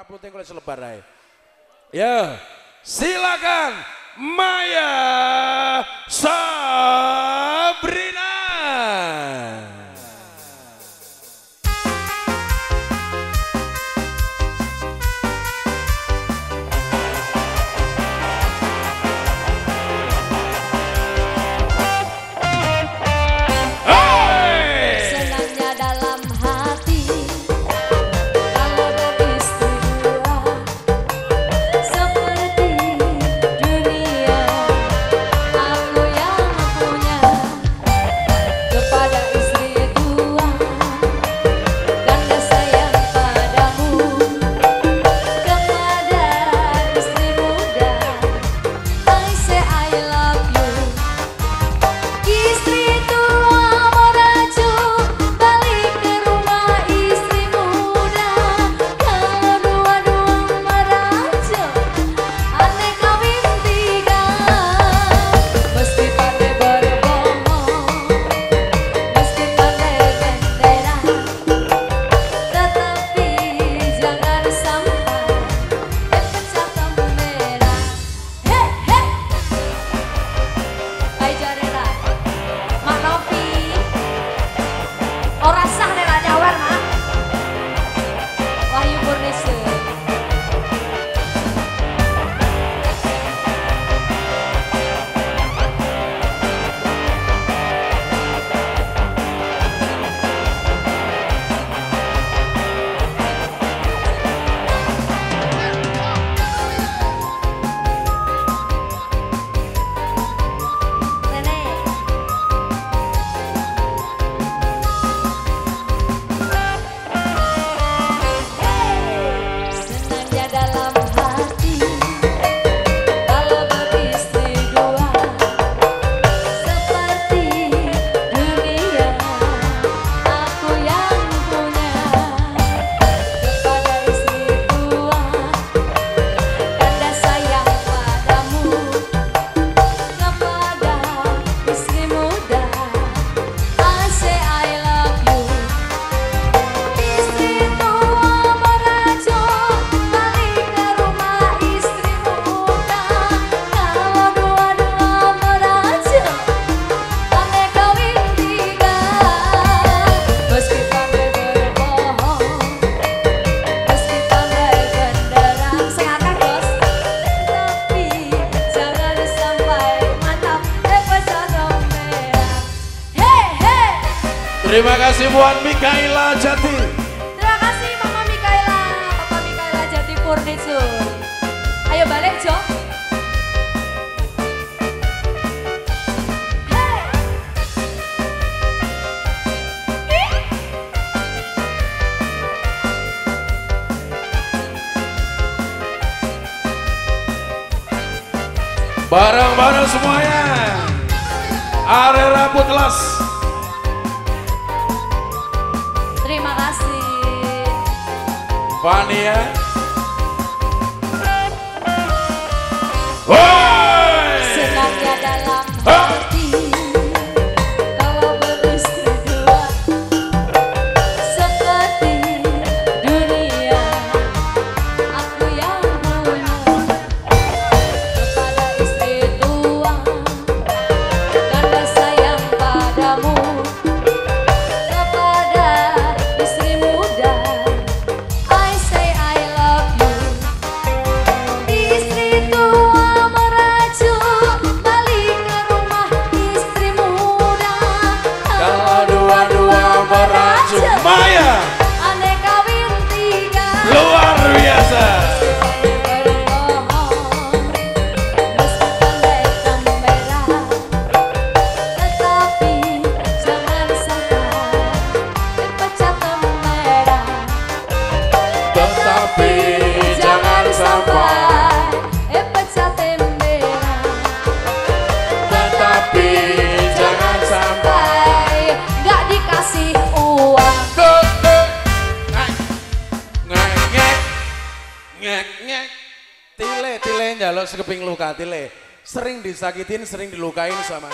raputing kalau selebar aja. Ya, silakan Maya Sabrina. Terima kasih buat Mikaela Jati. Terima kasih Mama Mikaela, Papa Mikaela Jati Purnisun. Ayo balik Jo. Barang-barang semuanya. Area rambut las. funny, eh? ngek ngek tile tile jalur sekeping luka tile. Sering disakitin sering dilukain sama